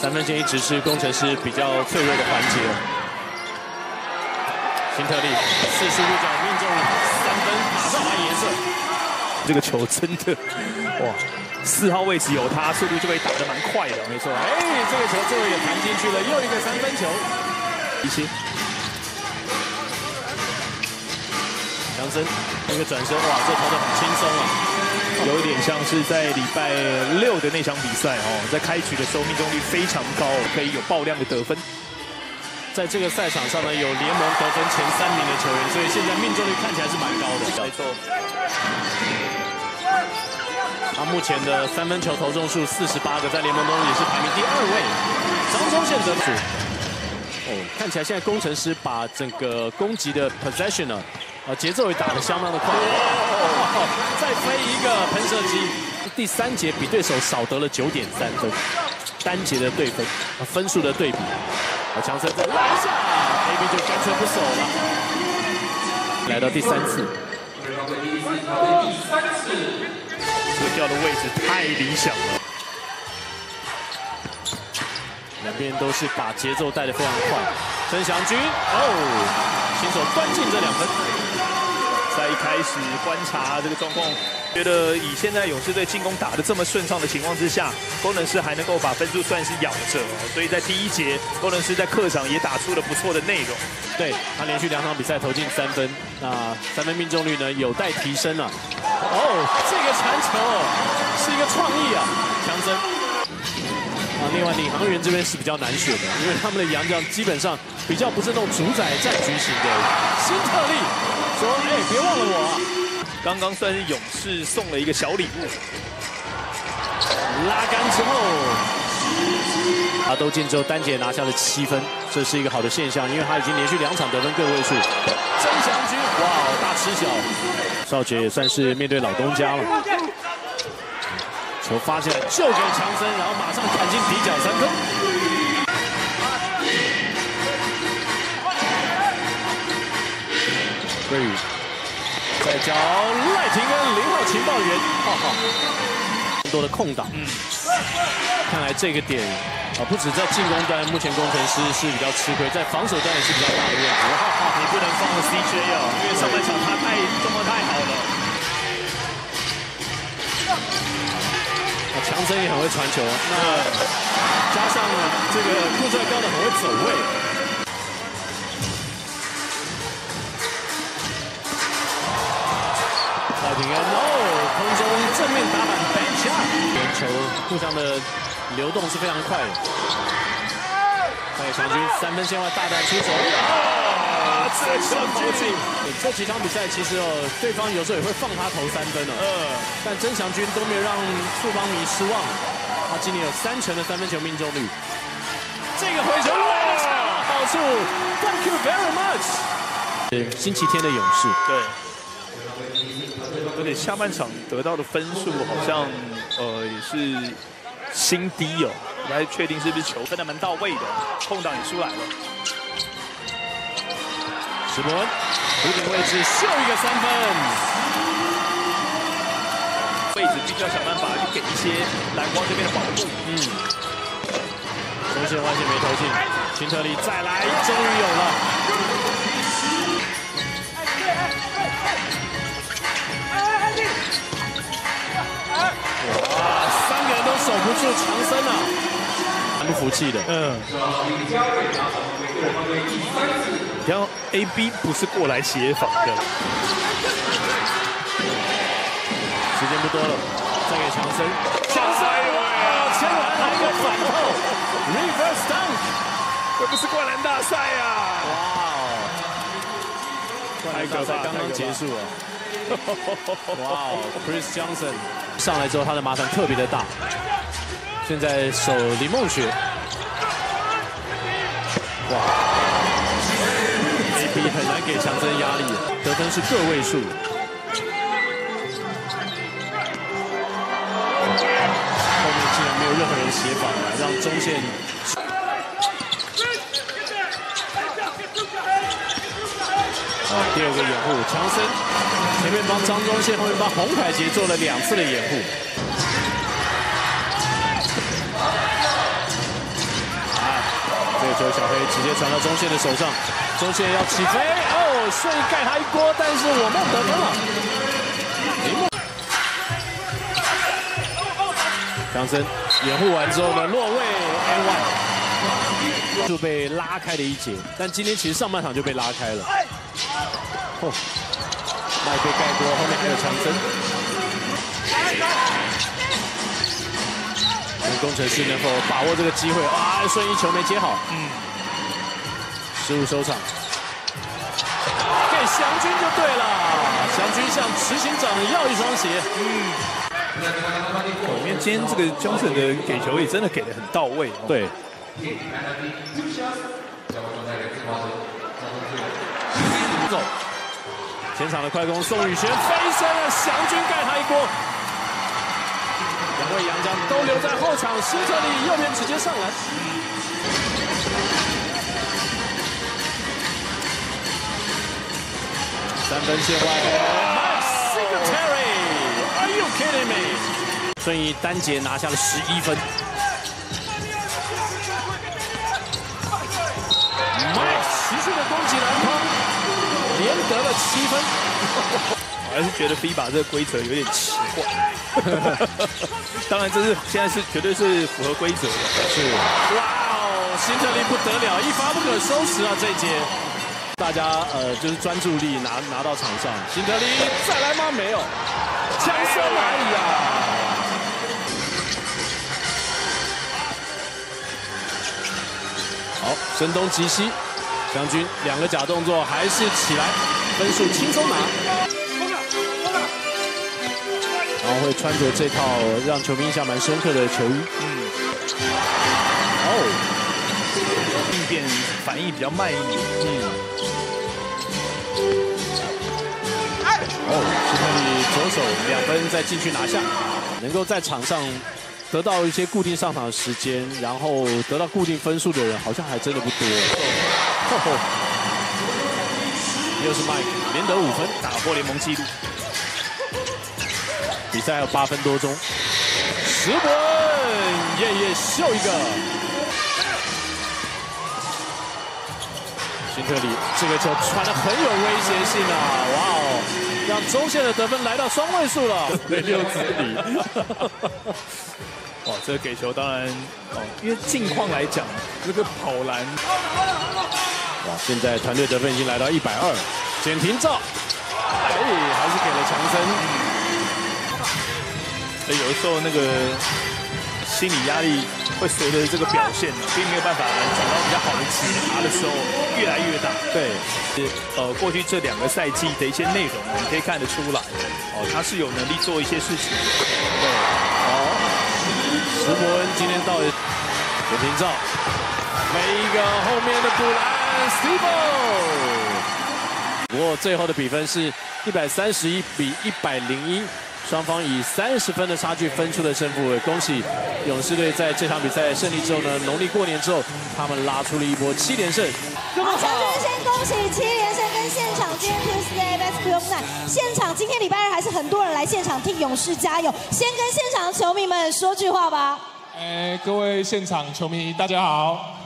三分线一直是工程师比较脆弱的环节。辛特利四十五角命中三分，马上换颜色。这个球真的哇，四号位置有他，速度就会打得蛮快的。没错，哎，这个球最后也弹进去了，又一个三分球。一七，强森那个转身，哇，这投的很轻松啊，有点像是在礼拜六的那场比赛哦，在开局的时候命中率非常高，可以有爆量的得分。在这个赛场上呢，有联盟得分前三名的球员，所以现在命中率看起来是蛮高的。没错。他目前的三分球投中数四十八个，在联盟中也是排名第二位。张忠宪得主。哦，看起来现在工程师把整个攻击的 possession 呢，呃，节奏也打得相当的快。再飞一个喷射机，第三节比对手少得了九点三分，单节的对分，分数的对比。强森在篮下，A B 就干脆不守了。来到第三次，这个掉的位置太理想了。两边都是把节奏带的非常快。曾祥军，哦，亲手端进这两分。在一开始观察这个状况，觉得以现在勇士队进攻打得这么顺畅的情况之下，工程师还能够把分数算是咬着，所以在第一节，工程师在客场也打出了不错的内容。对他连续两场比赛投进三分，那三分命中率呢有待提升啊。哦，这个传球是一个创意啊，强森。啊，另外领航员这边是比较难选的，因为他们的洋将基本上比较不是那种主宰战局型的，新特利。说，哎，别忘了我！啊刚刚算是勇士送了一个小礼物，拉杆之后，他都进之后，丹姐拿下了七分，这是一个好的现象，因为他已经连续两场得分个位数。曾祥军，哇，大吃小，少杰也算是面对老东家了。球发现就给强森，然后马上砍进底角三分。瑞宇再教赖廷跟零号情报员，哈哈，更多的空档。嗯，看来这个点啊，不止在进攻端，目前工程师是比较吃亏，在防守端也是比较大的问题。哈哈，你不能放 CJ 哦，因为上半场他太状况太好了。森也很会传球，那加上呢这个库帅高的很会走位。哦，空中正面打板 bench 球互相的流动是非常快的。在强军三分线外大胆出手，啊，这球投进。这几场比赛其实哦，对方有时候也会放他投三分哦。嗯。但曾祥军都没有让富邦迷失望，他今年有三成的三分球命中率。这个回球好处，Thank you very much。星期天的勇士。对。而且下半场得到的分数好像呃也是新低哦，不太确定是不是球分的蛮到位的，空档也出来了。史博文，弧顶位置秀一个三分，位置必须要想办法去给一些蓝光这边的保护。嗯，中线外线没投进，秦特利再来，终于有了。哇，三个人都守不住强森啊，蛮不服气的。嗯。然后 A B 不是过来协防的。时间不多了，再给强森。强森，千完还一个反后，reverse dunk，这不是灌篮大赛啊！哇哦，灌篮大赛刚刚结束了。哇哦，Chris Johnson 上来之后，他的麻烦特别的大。现在守林梦雪，哇，AP 很难给强森压力，得分是个位数。后面竟然没有任何人协防，让中线。第二个掩护，强森前面帮张忠宪，后面帮洪凯杰做了两次的掩护。球小黑直接传到中线的手上，中线要起飞，哦，顺意盖他一锅，但是我梦得分了。林梦，强森掩护完之后呢，落位 N one 就被拉开了一截，但今天其实上半场就被拉开了。哦，麦被盖过，后面还有强森。工程师能否把握这个机会？啊，顺义球没接好，嗯，失误收场，给祥军就对了。祥军向执行长要一双鞋，嗯。里面今天这个 Johnson 的给球也真的给的很到位，对。走，前场的快攻，宋宇轩飞身了，祥军盖他一锅。两位洋将都留在后场，辛特利右边直接上篮，三分线外，Max Secretary，Are you kidding me？孙怡单节拿下了十一分，Max 持续的攻击篮筐，连得了七分。我还是觉得 FIBA 这个规则有点奇怪。当然，这是现在是绝对是符合规则的。是，哇哦，辛特利不得了，一发不可收拾啊！这一节，大家呃就是专注力拿拿到场上。辛特利再来吗？没有，枪声而已啊。好，声东击西，将军两个假动作还是起来，分数轻松拿。然后会穿着这套让球迷印象蛮深刻的球衣。嗯。哦。应变反应比较慢一点。嗯。哦，辛特利左手两分再进去拿下，能够在场上得到一些固定上场的时间，然后得到固定分数的人，好像还真的不多。又是麦克，连得五分，打破联盟纪录。比赛还有八分多钟，十分，夜夜秀一个。辛特里这个球传的很有威胁性啊！哇哦，让中线的得分来到双位数了，六子里。哇，这个给球当然哦，因为近况来讲，这个跑篮。哇，现在团队得分已经来到一百二，简廷照，哎，还是给了强森。有的时候那个心理压力会随着这个表现呢，并没有办法找到比较好的解答的时候越来越大。对，呃，过去这两个赛季的一些内容，你可以看得出来，哦，他是有能力做一些事情。对，好，石伯恩今天到有屏照，每一个后面的补篮 s t e v e 不过最后的比分是一百三十一比一百零一。双方以三十分的差距分出了胜负，恭喜勇士队在这场比赛胜利之后呢，农历过年之后，他们拉出了一波七连胜。好，首先先恭喜七连胜跟现场今天 Tuesday Best p l a y Night，现场今天礼拜二还是很多人来现场替勇士加油，先跟现场球迷们说句话吧。哎，各位现场球迷，大家好。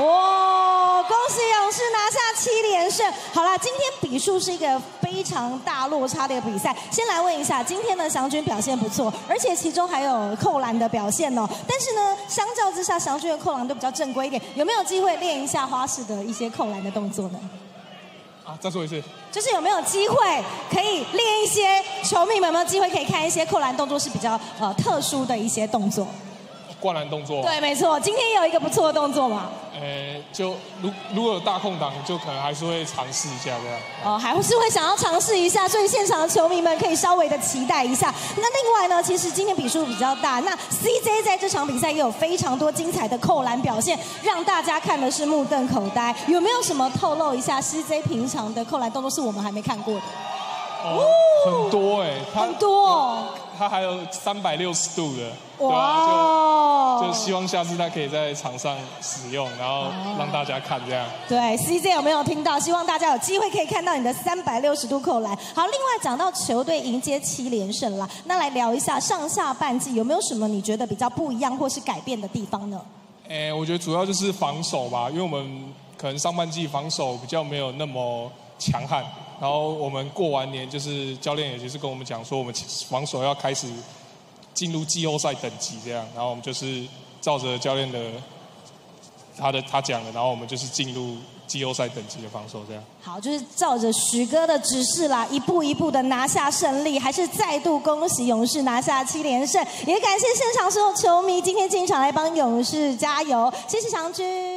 哇！恭喜勇士拿下七连胜。好了，今天比数是一个非常大落差的一个比赛。先来问一下，今天的祥军表现不错，而且其中还有扣篮的表现哦。但是呢，相较之下，祥军的扣篮都比较正规一点。有没有机会练一下花式的一些扣篮的动作呢？啊，再说一次。就是有没有机会可以练一些？球迷们有没有机会可以看一些扣篮动作是比较呃特殊的一些动作？灌篮动作。对，没错，今天有一个不错的动作嘛。呃，就如如果有大空档，就可能还是会尝试一下这样。哦，还是会想要尝试一下，所以现场的球迷们可以稍微的期待一下。那另外呢，其实今天比数比较大，那 CJ 在这场比赛也有非常多精彩的扣篮表现，让大家看的是目瞪口呆。有没有什么透露一下 CJ 平常的扣篮动作是我们还没看过的？哦，很多哎，很多。他还有三百六十度的，哇！就就希望下次他可以在场上使用，然后让大家看这样。对，CJ 有没有听到？希望大家有机会可以看到你的三百六十度扣篮。好，另外讲到球队迎接七连胜了，那来聊一下上下半季有没有什么你觉得比较不一样或是改变的地方呢？哎，我觉得主要就是防守吧，因为我们可能上半季防守比较没有那么强悍，然后我们过完年就是教练也就是跟我们讲说，我们防守要开始进入季后赛等级这样，然后我们就是照着教练的他的他讲的，然后我们就是进入。季后赛等级的防守，这样好，就是照着许哥的指示啦，一步一步的拿下胜利，还是再度恭喜勇士拿下七连胜，也感谢现场所有球迷今天进场来帮勇士加油，谢谢祥军。